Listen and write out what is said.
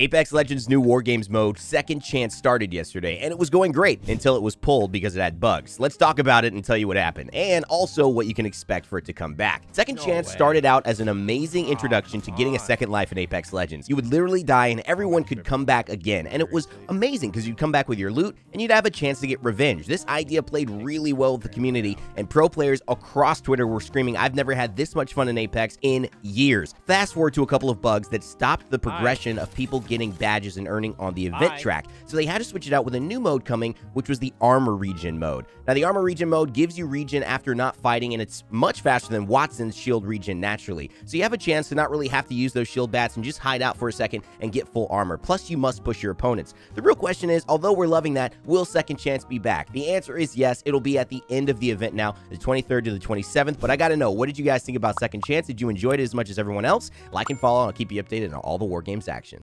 Apex Legends' new War Games mode, Second Chance, started yesterday, and it was going great until it was pulled because it had bugs. Let's talk about it and tell you what happened, and also what you can expect for it to come back. Second no Chance way. started out as an amazing introduction to getting a second life in Apex Legends. You would literally die and everyone could come back again, and it was amazing because you'd come back with your loot and you'd have a chance to get revenge. This idea played really well with the community, and pro players across Twitter were screaming, I've never had this much fun in Apex in years. Fast forward to a couple of bugs that stopped the progression of people getting badges and earning on the event Bye. track. So they had to switch it out with a new mode coming, which was the armor regen mode. Now, the armor regen mode gives you regen after not fighting, and it's much faster than Wattson's shield regen naturally. So you have a chance to not really have to use those shield bats and just hide out for a second and get full armor. Plus, you must push your opponents. The real question is, although we're loving that, will Second Chance be back? The answer is yes. It'll be at the end of the event now, the 23rd to the 27th. But I got to know, what did you guys think about Second Chance? Did you enjoy it as much as everyone else? Like and follow, and I'll keep you updated on all the War Games action.